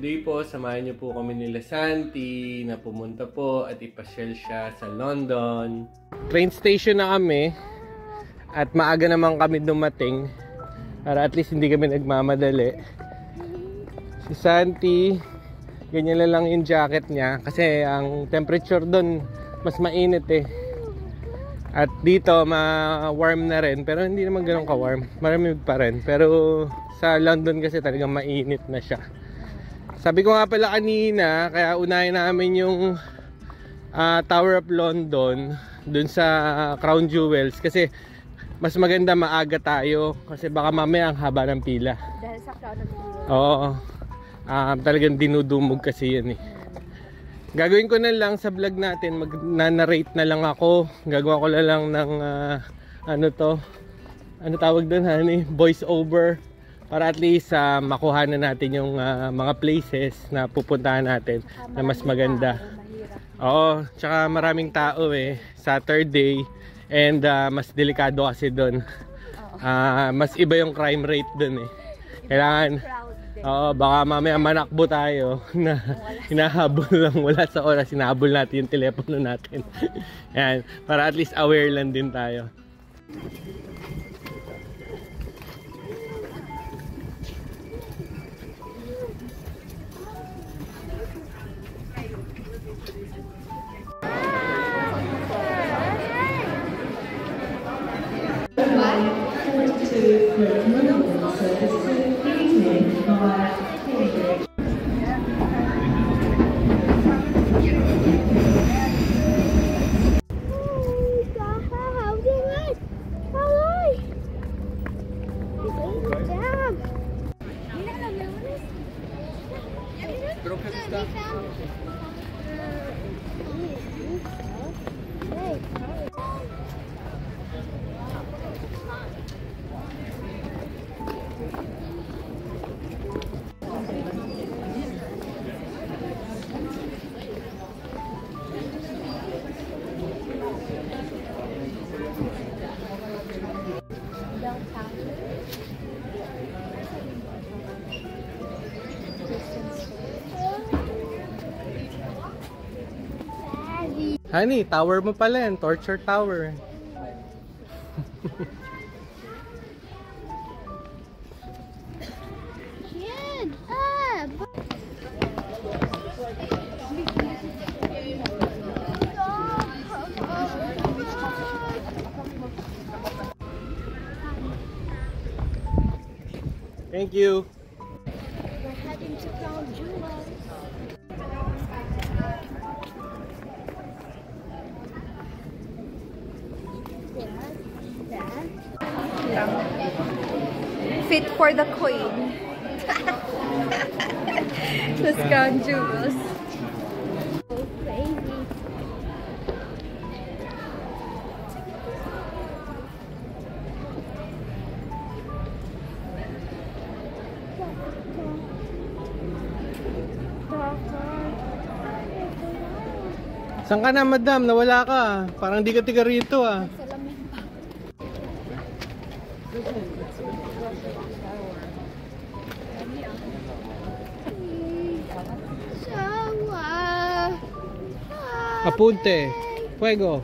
Today po, samahan niyo po kami nila Santi na pumunta po at ipasyal siya sa London. Train station na kami at maaga naman kami dumating para at least hindi kami nagmamadali. Si Santi, ganyan lang lang yung jacket niya kasi ang temperature doon mas mainit eh. At dito, ma-warm na rin. Pero hindi naman ganun ka-warm. Maraming pa rin. Pero sa London kasi talagang mainit na siya. Sabi ko nga pala kanina, kaya unahin namin yung uh, Tower of London dun sa Crown Jewels. Kasi mas maganda maaga tayo. Kasi baka mamaya ang haba ng pila. Dahil sa Crown of Jewels. Oo. Um, talagang dinudumog kasi yan eh. Gagawin ko na lang sa vlog natin, mag-narrate na lang ako. Gagawa ko na lang ng uh, ano to, ano tawag doon honey, voice over para at least uh, makuha na natin yung uh, mga places na pupuntahan natin uh, na mas maganda. Oo, tsaka maraming tao eh, Saturday and uh, mas delikado kasi doon. Uh, mas iba yung crime rate doon eh. Kailangan Oo, baka mamaya manakbo tayo na hinahabol lang wala sa oras, hinahabol natin yung telepono natin. Yan, para at least aware lang din tayo. Honey, tower mo pala yan. Torture tower. Yan! Ah! Thank you. Queen. the Crown Jewels. Saan ka na, madam? Nawala ka. Parang di ka tiga rito ah. Apunte. Fuego.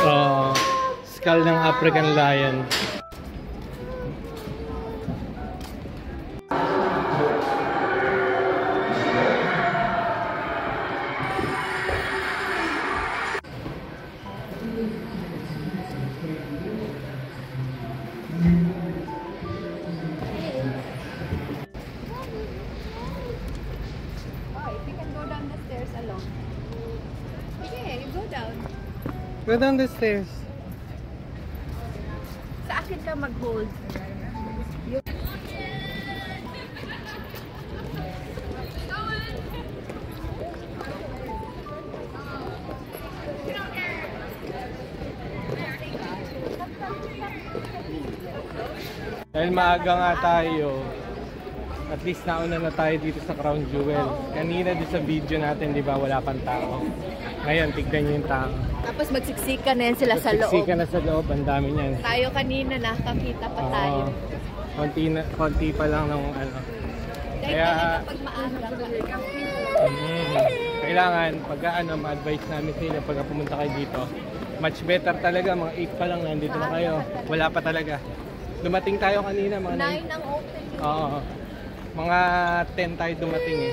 Ah, oh, skull ng African lion. Go down the stairs. Sa akin ka mag-hold. Dahil maaga nga tayo, at least nauna na tayo dito sa Crown Jewel. Kanina din sa video natin, di ba, wala pang tao. Ngayon, tignan nyo yung tao. Tapos magsiksika na yan sila sa loob. Siksika na sa loob, ang dami niyan. Tayo kanina nakakita pa tayo. Oo. konti, na, konti pa lang ng ano. Kaya Kaya- talaga pag maaga pa. Mm, kailangan, pag ano, ma-advise namin sa inyo pag pumunta kayo dito, much better talaga, mga 8 pa lang nandito na kayo. Wala pa talaga. Dumating tayo kanina, mga 9. Nine ang open. Oo. Mga 10 tayo dumating eh.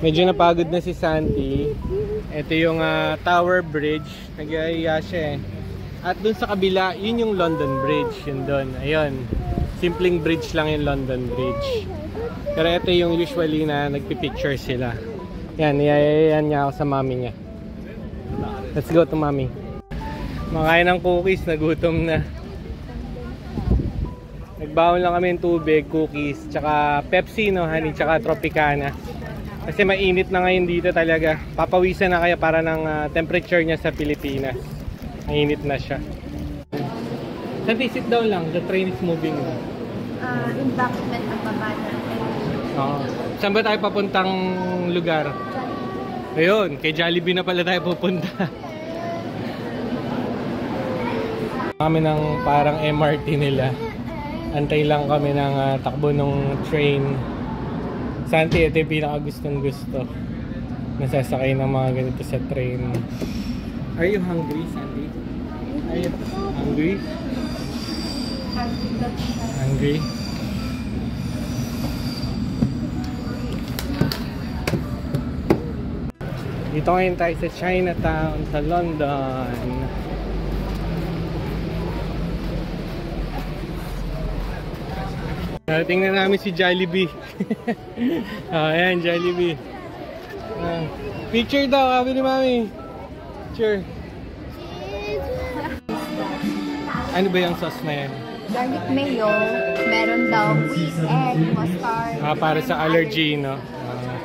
Medyo napagod na si Santi. Ito yung ah, Tower Bridge. Nag-iaya siya eh. At dun sa kabila, yun yung London Bridge. Yun dun. Ayun. Simpleng bridge lang yung London Bridge. Pero ito yung usually na nagpipicture sila. Yan, niyayayan niya ako sa mami niya. Let's go to mami. Makain ng cookies, nagutom na. Nagbaon lang kami ng tubig, cookies, tsaka Pepsi, no, honey, tsaka Tropicana. Kasi mainit na ngayon dito talaga. Papawisan na kaya para ng ah, temperature niya sa Pilipinas. Mainit na siya. Santi, sit down lang. The train is moving. Uh, embankment ang baba natin. Oo. Saan ba tayo papuntang lugar? Ayun, kay Jollibee na pala tayo pupunta. kami ng parang MRT nila. Antay lang kami ng ah, takbo ng train. Santi, ito yung pinaka gustong gusto. Nasasakay ng mga ganito sa train. Are you hungry, Santi? Are you hungry? Hungry? Dito ngayon tayo sa Chinatown, sa London. Uh, tingnan namin si Jollibee. oh, ayan, Jollibee. Ah, picture daw, kami ni Mami. Picture. Ano ba yung sauce na yan? Garlic mayo, meron daw wheat, egg, mustard. Ah, para sa allergy, no? Ah,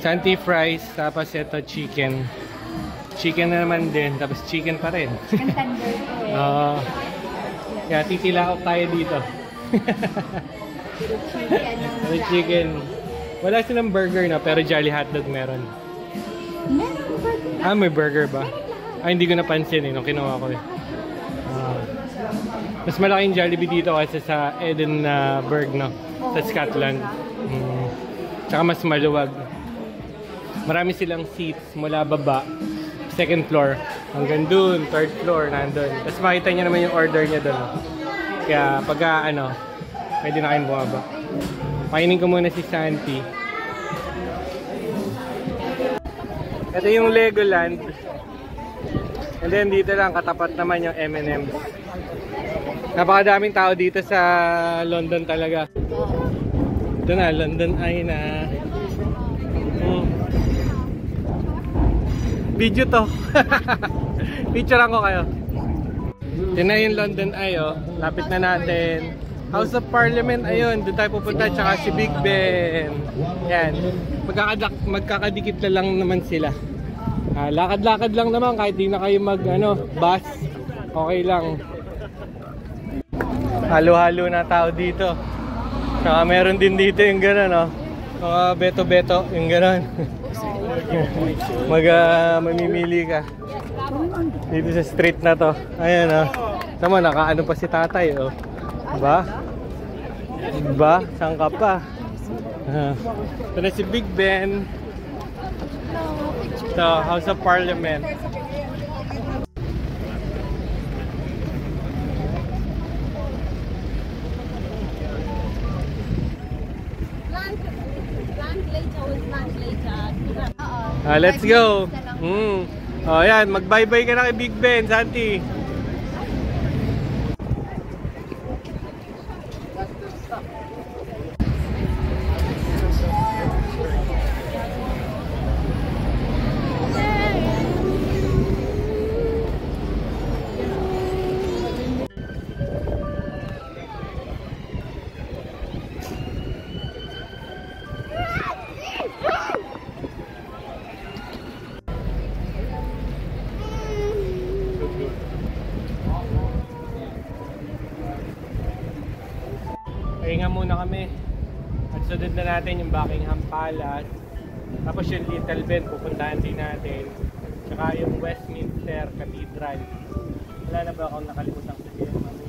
Santi fries, tapos ito chicken. Chicken na naman din, tapos chicken pa rin. Chicken tender. Ah, kaya titilakot tayo dito. May chicken. Wala silang burger na, pero Jolly Hotdog meron. Meron burger. Ah, may burger ba? Ah, hindi ko napansin eh, nung kinuha ko eh. Ah. mas malaking Jollibee dito kasi sa Edinburgh, no? Sa Scotland. Mm. Tsaka mas maluwag. Marami silang seats mula baba, second floor, hanggang dun, third floor, nandun. Tapos makita niyo naman yung order niya dun. Kaya pagka ano, pwede na kayong bumaba. Painin ko muna si Santi. Ito yung Legoland. And then dito lang katapat naman yung M&M. Napakadaming tao dito sa London talaga. Ito na, London Eye na. Mm. Video to. Picturean ko kayo. Yun na yung London Eye oh. Lapit na natin. House of Parliament, ayun, doon tayo pupunta, tsaka si Big Ben. Yan. Magkakadak, magkakadikit na lang naman sila. Ah, lakad-lakad lang naman kahit di na kayo mag ano, bus. Okay lang. Halo-halo na tao dito. Saka meron din dito yung gano'n, no? Mga beto-beto, yung gano'n. Mag, ah, mamimili ka. Dito sa street na to. Ayan oh. Tama, nakaano pa si tatay oh. Diba? Diba? Saan ka pa? Ito si Big Ben. Ito, House of Parliament. Ah, let's go. Hmm. Oh, yan, mag-bye-bye ka na kay Big Ben, Santi. Sunod na natin yung Buckingham Palace. Tapos yung Little Ben, pupuntahan din natin. Tsaka yung Westminster Cathedral. Wala na ba akong nakalimutan sabihin, mami?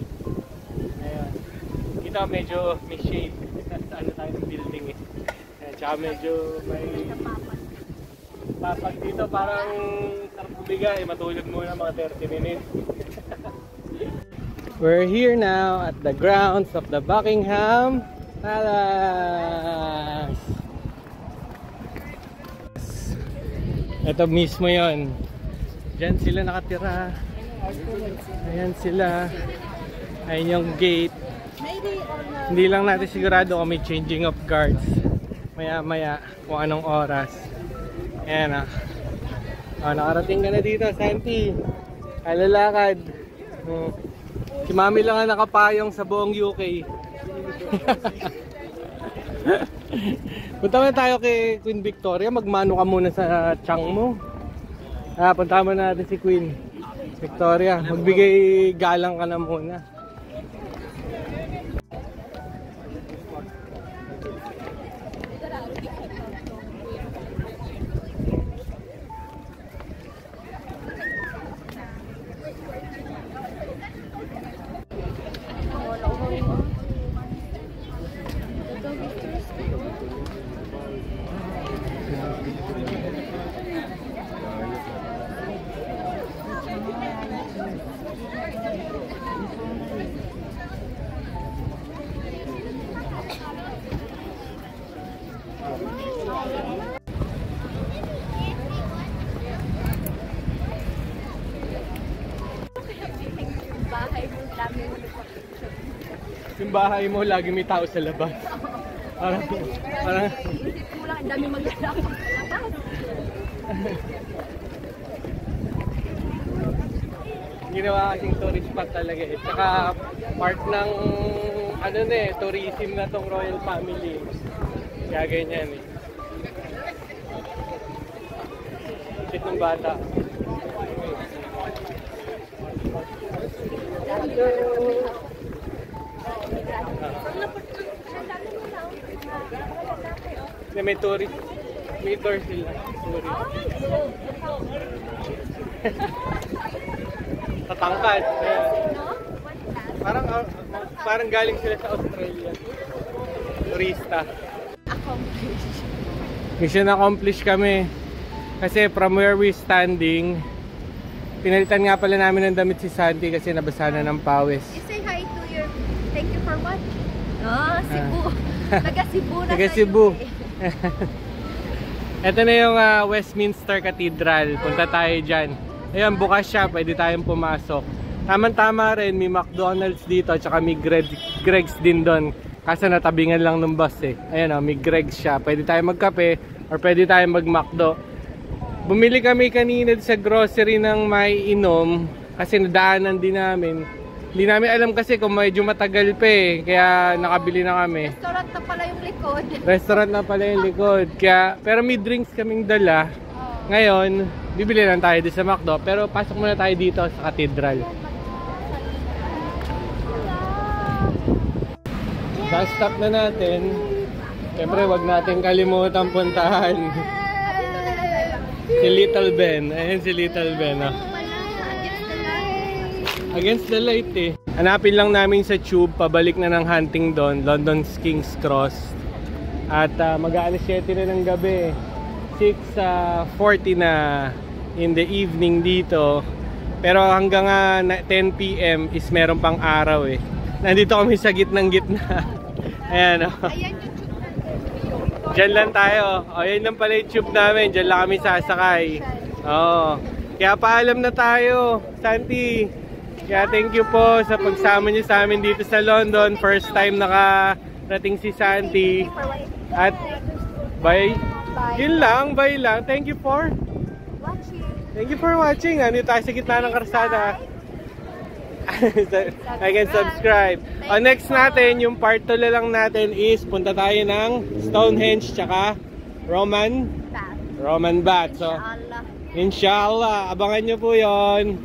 Ayun. Ito medyo may shade. Sa ano tayo ng building eh. Ayan, tsaka medyo may papag dito parang sarap bumigay. Matulog muna mga 30 minutes. We're here now at the grounds of the Buckingham Palace. Ito mismo yon. Diyan sila nakatira. Ayan sila. Ayan yung gate. Hindi lang natin sigurado kung may changing of guards. Maya maya kung anong oras. Ayan ah. Oh, nakarating ka na dito, Santi. Alalakad. Hmm. Si Mami lang ang nakapayong sa buong UK. Punta muna tayo kay Queen Victoria. Magmano ka muna sa chang mo. Ah, punta muna natin si Queen Victoria. Magbigay galang ka na muna. Bahay mo, lagi may tao sa labas. Parang, parang, Isip mo lang, ang dami maglalakad sa labas. ginawa kasing tourist spot talaga eh. Tsaka part ng, ano na eh, tourism na tong royal family. Kaya ganyan eh. Shit ng bata. Na may tourist. May tour sila. Tourist. Tatangkad. Parang ah, parang galing sila sa Australia. Turista. Accomplished. Mission accomplished kami. Kasi from where we standing, pinalitan nga pala namin ng damit si Santi kasi nabasa na ng pawis. You say hi to your... Thank you for what? Ah, Cebu. Taga Cebu na Taga Cebu. Ito na yung ah, Westminster Cathedral. Punta tayo dyan. Ayun, bukas siya. Pwede tayong pumasok. Tama-tama rin. May McDonald's dito. Tsaka may Greg, Greg's din doon. Kaso natabingan lang ng bus eh. Ayun o, may Greg's siya. Pwede tayo magkape or pwede tayo mag-McDo. Bumili kami kanina sa grocery ng may inom kasi nadaanan din namin. Hindi namin alam kasi kung medyo matagal pa eh. Kaya nakabili na kami. Restaurant na pala yung likod. Restaurant na pala yung likod. Kaya, pero may drinks kaming dala. Ngayon, bibili lang tayo dito sa McDo. Pero pasok muna tayo dito sa cathedral. Last stop na natin. Siyempre, wag natin kalimutan puntahan. si Little Ben. Ayan si Little Ben. Oh. Against the light eh. Hanapin lang namin sa tube, pabalik na ng hunting doon, London's King's Cross. At uh, mag-aalas 7 na ng gabi. 6.40 na in the evening dito. Pero hanggang uh, 10 p.m. is meron pang araw eh. Nandito kami sa gitnang gitna. Ayan oh. Tube natin. Diyan lang tayo. O, yan lang pala yung tube namin. Diyan lang kami sasakay. Oo. Kaya paalam na tayo, Santi. Kaya thank you po sa pagsama niyo sa amin dito sa London. First time nakarating si Santi. At bye. Yun lang, bye lang. Thank you for Watching. Thank you for watching. Ano tayo sa gitna ng karsada. like and subscribe. O next natin, yung part 2 lang natin is punta tayo ng Stonehenge tsaka Roman. Roman Bath. So, Allah. inshallah, abangan nyo po yon.